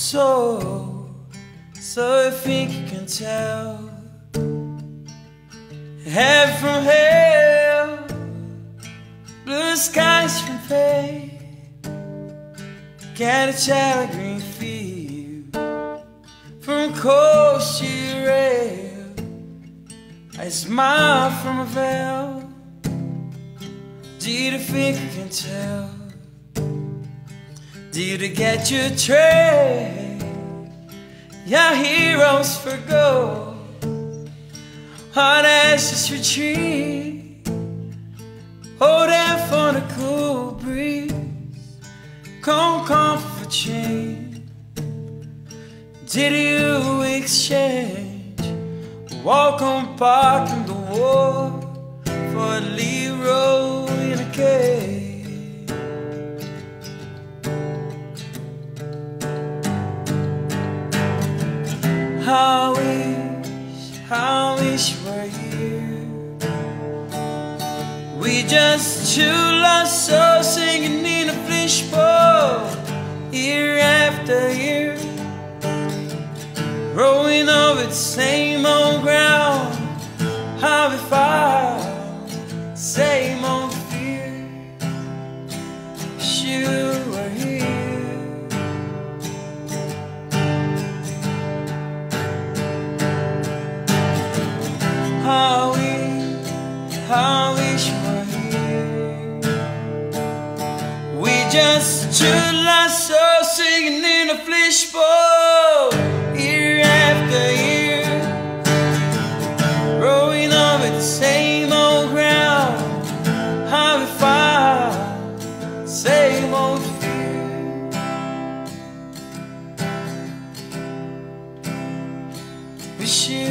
So, so you think you can tell. Heaven from hell Blue skies from pain Get a green field From coast to rail I smile from a veil. Do you think you can tell did you get your trade? Your heroes for gold Hot ashes retreat Hold out for the cool breeze. Come come for change. Did you exchange? Walk on park in the war For a Leroy We just two lost souls singing in a fishbowl Year after year. Rolling over the same old ground How we found same old fear. Wish you were here. How we, how wish just two lost souls singing in a fishbowl, year after year, rowing over the same old ground. Found same old fear. Wish you